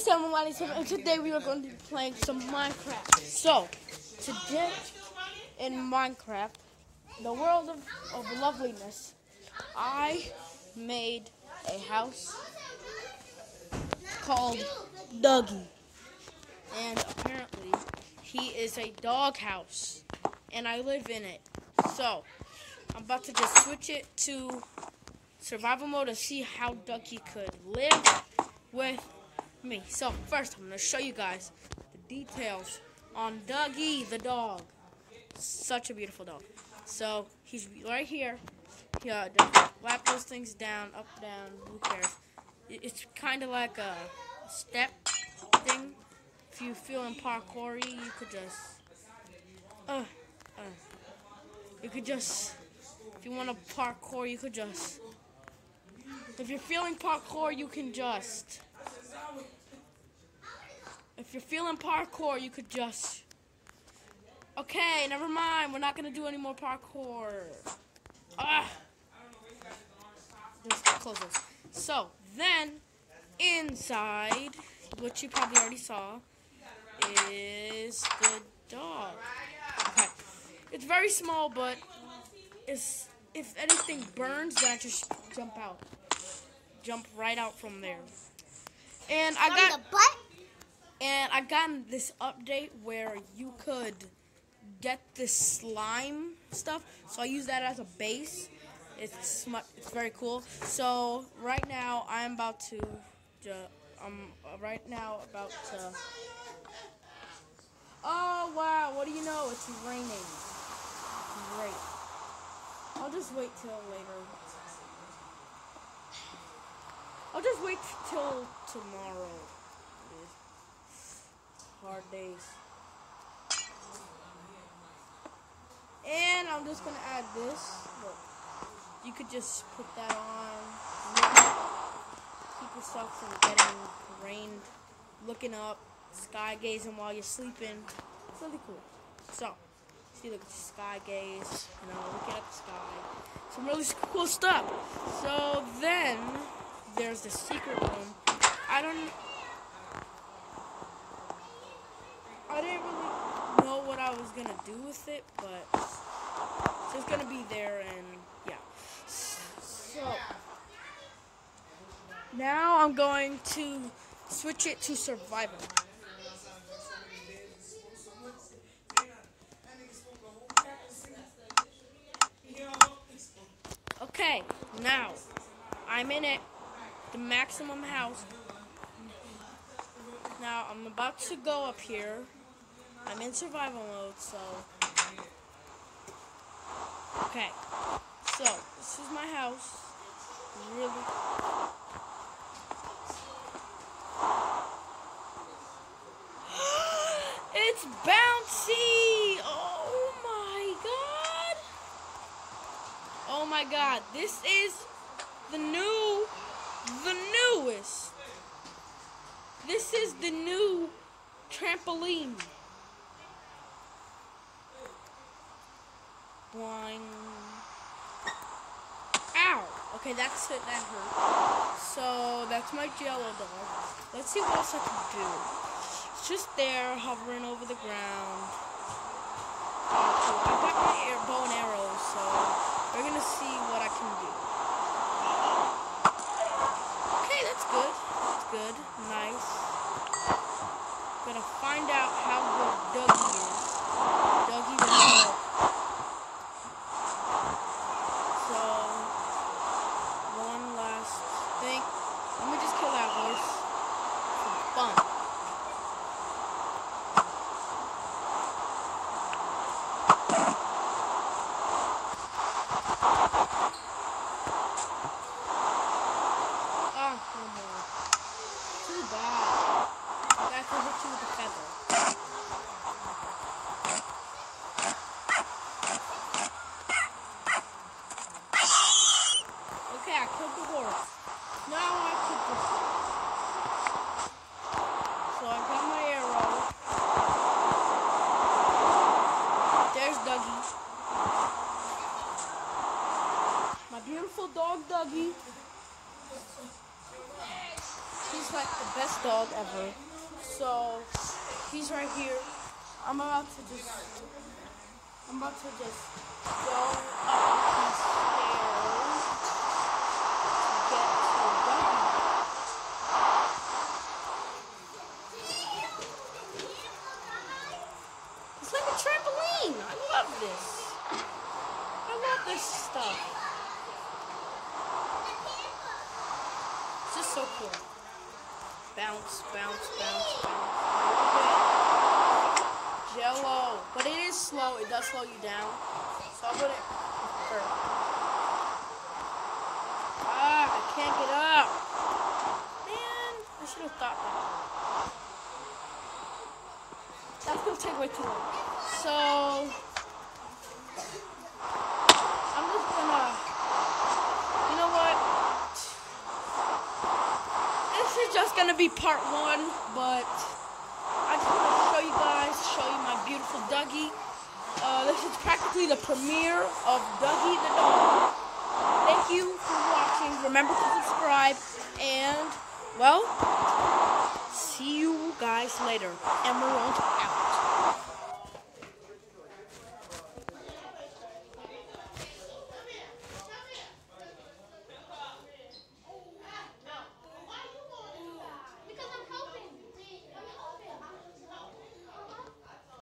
is 7 and today we are going to be playing some Minecraft. So, today in Minecraft, the world of, of loveliness, I made a house called Dogee. And apparently, he is a dog house, and I live in it. So, I'm about to just switch it to survival mode to see how Dogee could live with me. So first, I'm going to show you guys the details on Dogee the dog. Such a beautiful dog. So he's right here. Yeah, just lap those things down, up, down. Who cares? It's kind of like a step thing. If you feel in parkour, you could just, uh, uh, you could just, if you want to parkour, you could just. If you're feeling parkour, you can just. If you're feeling parkour, you could just... Okay, never mind. We're not going to do any more parkour. Ah! Just close this. So, then, inside, which you probably already saw, is the dog. Okay. It's very small, but it's, if anything burns, then I just jump out. Jump right out from there. And I got... And I got this update where you could get this slime stuff. So I use that as a base. It's it's very cool. So right now I'm about to, I'm uh, right now about to. Oh wow! What do you know? It's raining. Great. I'll just wait till later. I'll just wait till tomorrow hard days. And I'm just gonna add this. Look, you could just put that on. Keep yourself from getting rained, looking up, sky gazing while you're sleeping. It's really cool. So, see, look, at sky gaze, you know, looking at the sky. Some really cool stuff. So then, there's the secret room. I don't I didn't really know what I was gonna do with it, but it's gonna be there, and yeah. So now I'm going to switch it to survival. Okay, now I'm in it, the maximum house. Now I'm about to go up here. I'm in survival mode, so... Okay. So, this is my house. Really... it's bouncy! Oh my god! Oh my god, this is the new, the newest. This is the new trampoline. Boing. Ow! Okay, that's it. That hurt. So, that's my jello dog. Let's see what else I can do. It's just there, hovering over the ground. I've got my bow and arrows, so we're gonna doggy. He's like the best dog ever. So he's right here. I'm about to just I'm about to just go up these stairs to get to doggy. It's like a trampoline. I love this. I love this stuff. So cool. Bounce, bounce, bounce, bounce. Jello. But it is slow. It does slow you down. So I'll put it first. Ah, I can't get up. Man, I should have thought that. That's gonna take way too long. So I'm just gonna you know what? This is just gonna be part one, but I just want to show you guys, show you my beautiful Dogee. Uh, this is practically the premiere of Dogee the dog. Thank you for watching. Remember to subscribe, and well, see you guys later. Emerald out.